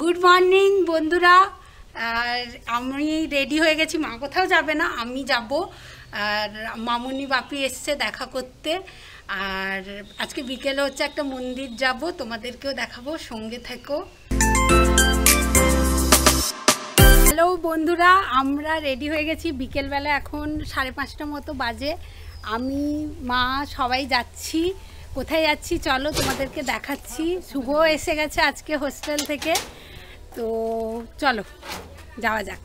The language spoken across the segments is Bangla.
গুড মর্নিং বন্ধুরা। আর আমি রেডি হয়ে গেছি। মা কোথাও যাবে না, আমি যাব। আর মামুনি বাপি এসছে দেখা করতে। আর আজকে বিকেলে হচ্ছে একটা মন্দির যাব, তোমাদেরকেও দেখাবো, সঙ্গে থেকো। হ্যালো বন্ধুরা, আমরা রেডি হয়ে গেছি। বিকেলবেলা এখন সাড়ে পাঁচটা মতো বাজে। আমি, মা, সবাই যাচ্ছি। কোথায় যাচ্ছি? চলো তোমাদেরকে দেখাচ্ছি। শুভ এসে গেছে আজকে হোস্টেল থেকে। তো চলো যাওয়া যাক।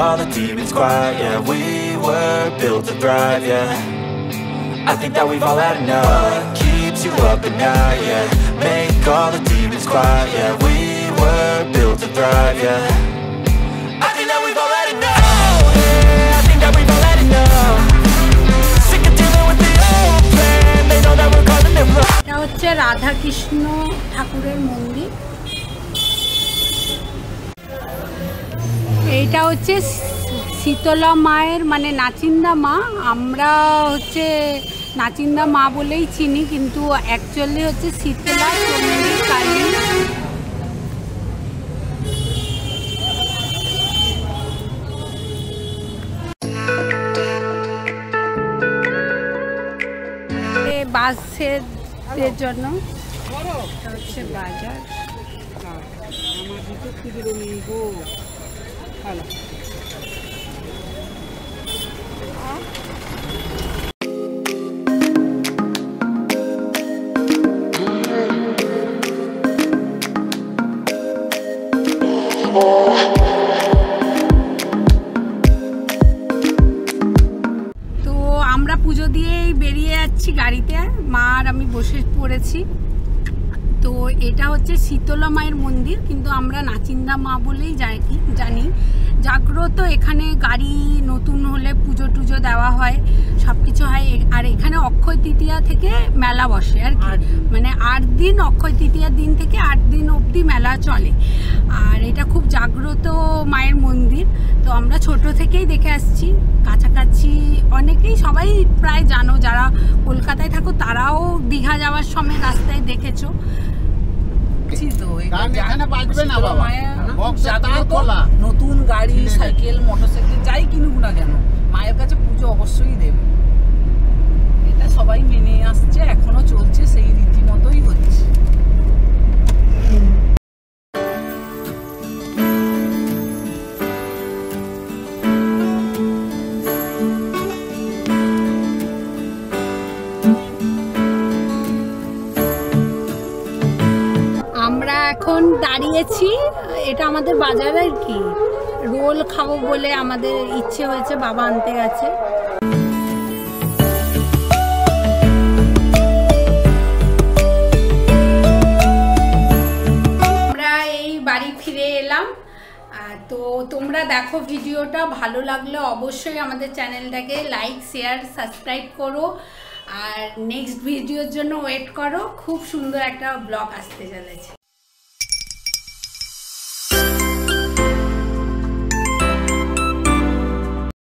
all the demons quiet, yeah We were built to thrive, yeah I think that we've all had enough What keeps you up at night, yeah Make all the demons quiet, yeah We were built to thrive, yeah I think that we've all had enough Yeah, I think that we've all had enough Sick of dealing with the old plan They know that we're calling it wrong এটা হচ্ছে রাধা কৃষ্ণ ঠাকুরের মন্দির এইটা হচ্ছে শীতলা মায়ের মানে নাচিন্দা মা। আমরা হচ্ছে নাচিন্দা মা বলেই চিনি, কিন্তু অ্যাকচুয়ালি হচ্ছে শীতলা কালী। বাসের জন্য হচ্ছে বাজার। তো আমরা পুজো দিয়েই বেরিয়ে যাচ্ছি গাড়িতে। মা আর আমি বসে পড়েছি। তো এটা হচ্ছে শীতলা মায়ের মন্দির, কিন্তু আমরা নাচিন্দা মা বলেই জানি- জানি। জাগ্রত এখানে গাড়ি নতুন হলে পুজো টুজো দেওয়া হয় সব কিছু হয়। আর এখানে অক্ষয় তৃতীয়া থেকে মেলা বসে আর কি। মানে আট দিন অক্ষয় তৃতীয়ার দিন থেকে আট দিন অবধি মেলা চলে। আর এটা খুব জাগ্রত মায়ের মন্দির। তো আমরা ছোট থেকেই দেখে আসছি। কাছাকাছি অনেকেই সবাই প্রায় জানো যারা কলকাতায় থাকো তারাও দীঘা যাওয়ার সময় রাস্তায় দেখেছ। দেখছি তো এই গান যা- এখানে বাজবে না শীতলা বাবা। মায়ের বক্সের তার জাগ্রত খোলা। নতুন গাড়ি। সাইকেল মোটরসাইকেল যাই কিনুক না কেন মায়ের কাছে পুজো অবশ্যই দেবে। সবাই মেনে আসছে, এখনও চলছে, সেই রীতিমতোই হচ্ছে। আমরা এখন দাঁড়িয়েছি, এটা আমাদের বাজার কি? রোল খাব বলে আমাদের ইচ্ছে হয়েছে, বাবা আনতে গেছে। তো তোমরা দেখো ভিডিওটা, ভালো লাগলে অবশ্যই আমাদের চ্যানেলটাকে লাইক শেয়ার সাবস্ক্রাইব করো। আর নেক্সট ভিডিওর জন্য ওয়েট করো, খুব সুন্দর একটা ব্লগ আসতে চলেছে।